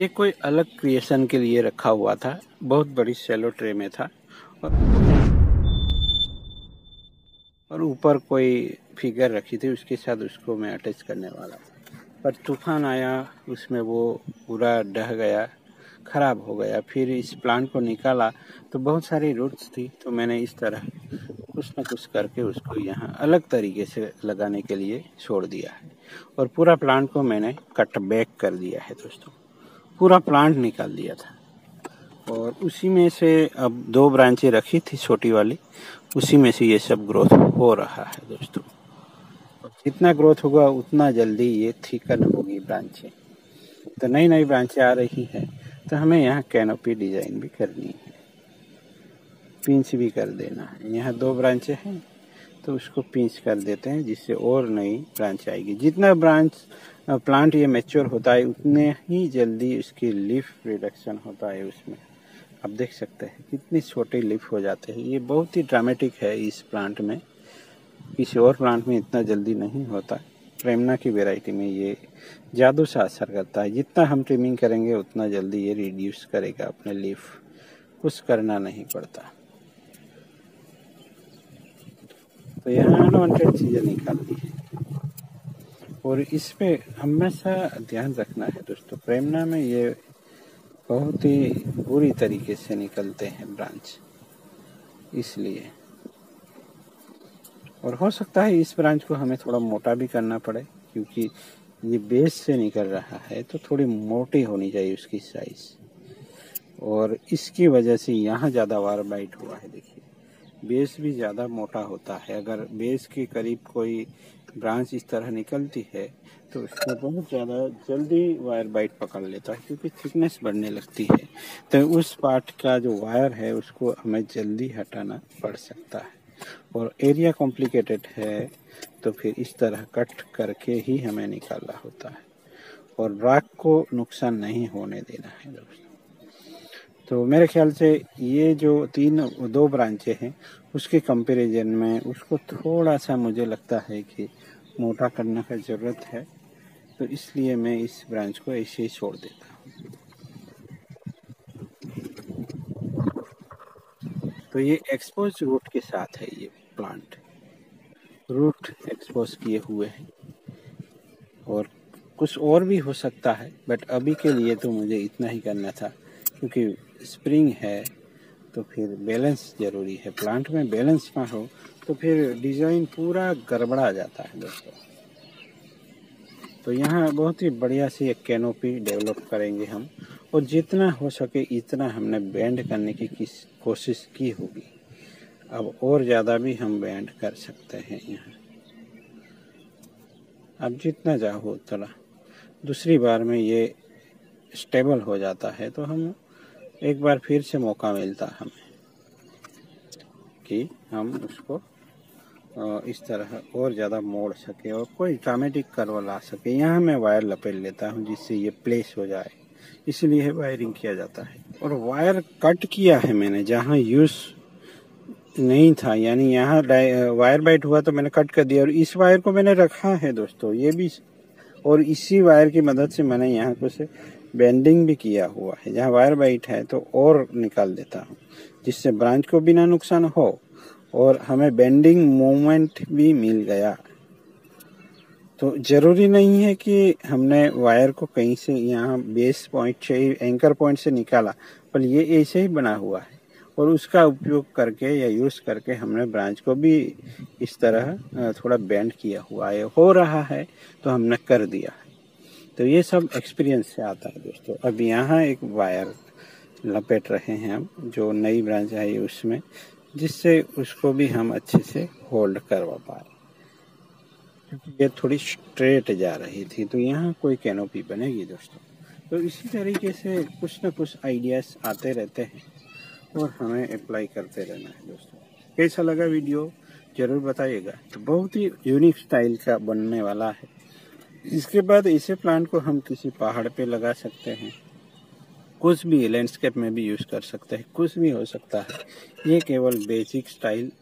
ये कोई अलग क्रिएशन के लिए रखा हुआ था। बहुत बड़ी सेलो ट्रे में था। और ऊपर कोई फिगर रखी थी, उसके साथ उसको मैं अटैच करने वाला पर तूफ़ान आया, उसमें वो पूरा डह गया, ख़राब हो गया। फिर इस प्लांट को निकाला तो बहुत सारी रूट्स थी तो मैंने इस तरह कुछ न कुछ करके उसको यहाँ अलग तरीके से लगाने के लिए छोड़ दिया है। और पूरा प्लांट को मैंने कट बैक कर दिया है, दोस्तों। पूरा प्लांट निकाल दिया था। और उसी में से अब दो ब्रांचें रखी थी छोटी वाली, उसी में से ये सब ग्रोथ हो रहा है दोस्तों। जितना ग्रोथ होगा, उतना जल्दी ये थिकन होगी ब्रांचें तो नई नई ब्रांचें आ रही है तो हमें यहाँ कैनोपी डिज़ाइन भी करनी है। पिंच भी कर देना है। यहाँ दो ब्रांचें हैं तो उसको पिंच कर देते हैं, जिससे और नई ब्रांच आएगी। जितना ब्रांच प्लांट ये मेच्योर होता है, उतने ही जल्दी उसकी लीफ रिडक्शन होता है उसमें। आप देख सकते हैं, कितनी छोटे लीफ हो जाते हैं। ये बहुत ही ड्रामेटिक है इस प्लांट में। किसी और प्लांट में इतना जल्दी नहीं होता। प्रेमना की वेराइटी में ये जादू सा असर करता है। जितना हम ट्रिमिंग करेंगे, उतना जल्दी ये रिड्यूस करेगा अपने लीफ कुछ करना नहीं पड़ता। तो यहाँ अनवांटेड चीज़ें निकाल दी है। और इस पे हमेशा ध्यान रखना है दोस्तों। प्रेमना में ये बहुत ही बुरी तरीके से निकलते हैं ब्रांच। इसलिए। और हो सकता है इस ब्रांच को हमें थोड़ा मोटा भी करना पड़े, क्योंकि ये बेस से निकल रहा है तो थोड़ी मोटी होनी चाहिए उसकी साइज़। और इसकी वजह से यहाँ ज़्यादा वार बाइट हुआ है, देखिए। बेस भी ज़्यादा मोटा होता है। अगर बेस के करीब कोई ब्रांच इस तरह निकलती है तो उसमें बहुत ज़्यादा जल्दी वायर बाइट पकड़ लेता है, क्योंकि थिकनेस बढ़ने लगती है। तो उस पार्ट का जो वायर है, उसको हमें जल्दी हटाना पड़ सकता है। और एरिया कॉम्प्लिकेटेड है तो फिर इस तरह कट करके ही हमें निकालना होता है। और राख को नुकसान नहीं होने देना है, दोस्तों। तो मेरे ख्याल से ये जो तीन, दो ब्रांचें हैं, उसके कंपैरिजन में उसको थोड़ा सा मुझे लगता है कि मोटा करने का ज़रूरत है। तो इसलिए मैं इस ब्रांच को ऐसे ही छोड़ देता हूँ। तो ये एक्सपोज रूट के साथ है ये प्लांट रूट एक्सपोज किए हुए हैं। और कुछ और भी हो सकता है बट अभी के लिए तो मुझे इतना ही करना था, क्योंकि स्प्रिंग है तो फिर बैलेंस ज़रूरी है। प्लांट में बैलेंस ना हो तो फिर डिज़ाइन पूरा गड़बड़ा जाता है दोस्तों। तो यहाँ बहुत ही बढ़िया सी एक कैनोपी डेवलप करेंगे हम, और जितना हो सके इतना हमने बैंड करने की कोशिश की होगी। अब और ज़्यादा भी हम बैंड कर सकते हैं यहाँ। अब जितना चाहो उतना। दूसरी बार में ये स्टेबल हो जाता है तो हम एक बार फिर से मौका मिलता हमें कि हम उसको इस तरह और ज़्यादा मोड़ सके और कोई ड्रामेटिक कर्व ला सके। यहाँ मैं वायर लपेट लेता हूँ जिससे ये प्लेस हो जाए। इसलिए वायरिंग किया जाता है। और वायर कट किया है मैंने, जहाँ यूज़ नहीं था। यानी यहाँ वायर बाइट हुआ तो मैंने कट कर दिया। और इस वायर को मैंने रखा है दोस्तों, ये भी और इसी वायर की मदद से मैंने यहाँ कुछ बेंडिंग भी किया हुआ है। जहाँ वायर बाइट है तो और निकाल देता हूँ, जिससे ब्रांच को बिना नुकसान हो और हमें बेंडिंग मोमेंट भी मिल गया। तो ज़रूरी नहीं है कि हमने वायर को कहीं से यहाँ बेस पॉइंट से एंकर पॉइंट से निकाला, पर ये ऐसे ही बना हुआ है और उसका उपयोग करके या यूज़ करके हमने ब्रांच को भी इस तरह थोड़ा बेंड किया हुआ है। हो रहा है तो हमने कर दिया है। तो ये सब एक्सपीरियंस से आता है दोस्तों। अब यहाँ एक वायर लपेट रहे हैं हम, जो नई ब्रांच आई उसमें, जिससे उसको भी हम अच्छे से होल्ड करवा पा रहे क्योंकि ये थोड़ी स्ट्रेट जा रही थी तो यहाँ कोई कैनोपी बनेगी दोस्तों। तो इसी तरीके से कुछ ना कुछ आइडियाज़ आते रहते हैं और हमें अप्लाई करते रहना है दोस्तों। कैसा लगा वीडियो ज़रूर बताइएगा। तो बहुत ही यूनिक स्टाइल का बनने वाला है। इसके बाद इसे प्लांट को हम किसी पहाड़ पे लगा सकते हैं। कुछ भी लैंडस्केप में भी यूज़ कर सकते हैं। कुछ भी हो सकता है। ये केवल बेसिक स्टाइल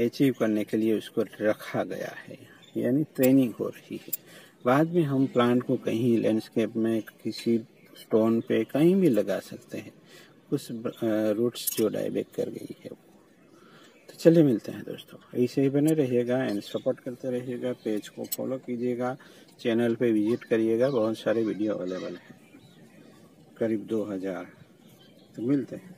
अचीव करने के लिए उसको रखा गया है। यानी ट्रेनिंग हो रही है। बाद में हम प्लांट को कहीं लैंडस्केप में किसी स्टोन पे कहीं भी लगा सकते हैं। उस रूट्स जो डाइबैक कर गई है तो चलिए मिलते हैं दोस्तों। ऐसे ही बने रहिएगा एंड सपोर्ट करते रहिएगा पेज को फॉलो कीजिएगा चैनल पे विज़िट करिएगा, बहुत सारे वीडियो अवेलेबल हैं। करीब दो हज़ार। तो मिलते हैं।